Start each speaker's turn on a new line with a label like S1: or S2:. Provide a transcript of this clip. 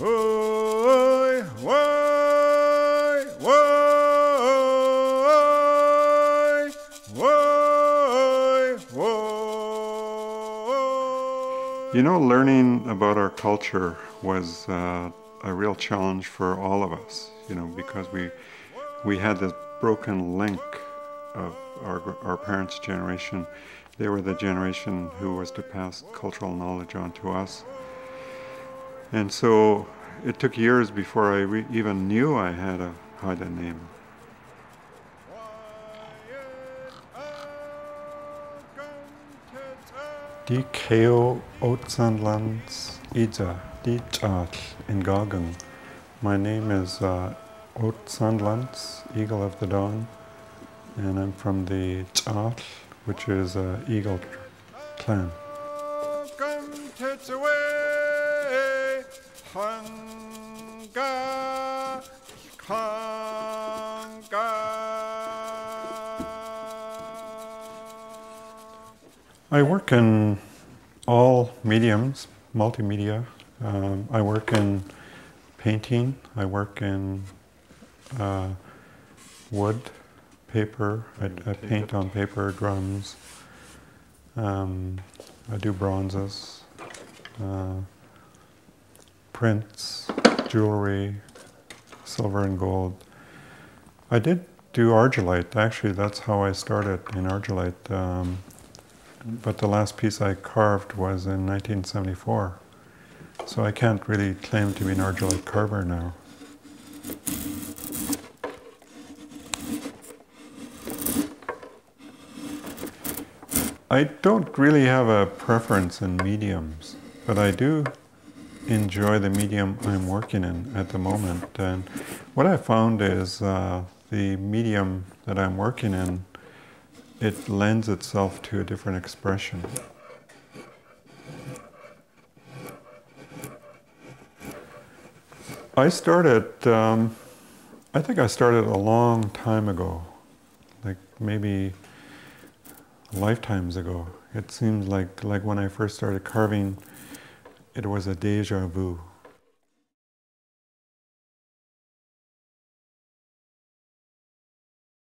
S1: Oi, woi, woi, woi, woi.
S2: You know, learning about our culture was uh, a real challenge for all of us, you know, because we, we had this broken link of our, our parents' generation. They were the generation who was to pass cultural knowledge on to us. And so it took years before I even knew I had a Haida name. Die Keo Otsandlands Ija, die in Gagang. My name is uh, Otsandlands, Eagle of the Dawn, and I'm from the Chach, which is a Eagle clan.
S1: Welcome to Tsaway, Hanga, Hanga.
S2: I work in all mediums, multimedia. Um, I work in painting. I work in uh, wood, paper. I, I paint on paper, drums. Um, I do bronzes, uh, prints, jewelry, silver and gold. I did do argillite. Actually, that's how I started in argillite. Um, but the last piece I carved was in 1974. So I can't really claim to be an argillite carver now. I don't really have a preference in mediums, but I do enjoy the medium I'm working in at the moment. And what I found is uh, the medium that I'm working in, it lends itself to a different expression. I started, um, I think I started a long time ago, like maybe lifetimes ago. It seems like, like when I first started carving, it was a deja vu.